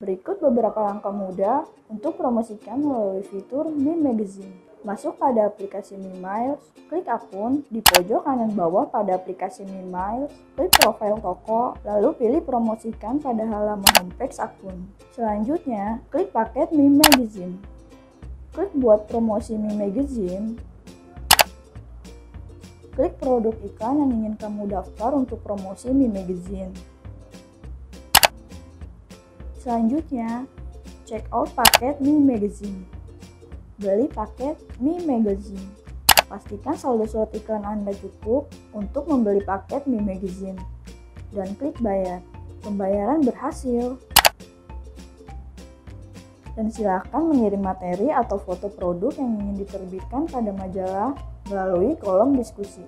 Berikut beberapa langkah mudah untuk promosikan melalui fitur Mi Magazine. Masuk pada aplikasi Mi Miles, klik akun di pojok kanan bawah pada aplikasi Mi Miles, klik profil toko, lalu pilih promosikan pada halaman homepage akun. Selanjutnya, klik paket Mi Magazine. Klik buat promosi Mi Magazine. Klik produk iklan yang ingin kamu daftar untuk promosi Mi Magazine. Selanjutnya, check out paket Mi Magazine. Beli paket Mi Magazine. Pastikan saldo slot iklan Anda cukup untuk membeli paket Mi Magazine. Dan klik bayar. Pembayaran berhasil. Dan silakan mengirim materi atau foto produk yang ingin diterbitkan pada majalah melalui kolom diskusi.